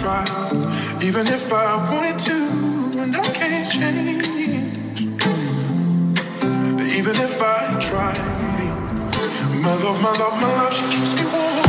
try, even if I wanted to, and I can't change. Even if I try, my love, my love, my love, she keeps me warm.